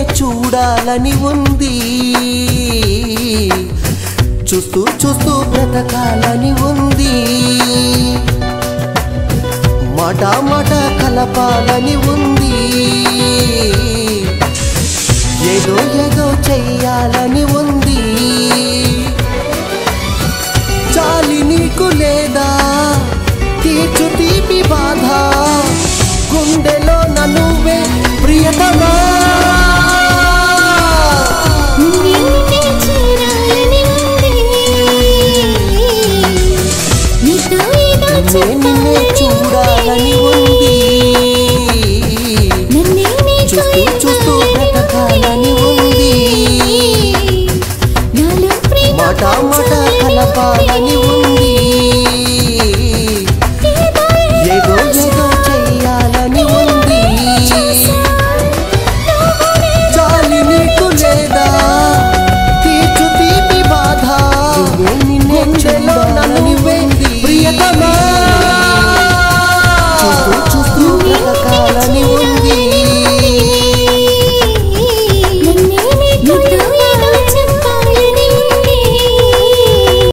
చూడాలని ఉంది. చూస్తూ చూస్తూ బ్రతకాలని ఉంది. మాట మాట కలపాలని ఉంది. ఏదో ఏదో చెయ్యాలని ఉంది. చాలి నీకు లేదా? తీర్చు తీపి బాధ. గుండెలో నన్నువే ప్రియతమా? నిన్నే చూడాలని ఉంది. నన్నే నీతో చూస్తూ చూస్తూ బ్రతకాలని ఉంది. నాలో ప్రేమ మాట మాట కలపాలని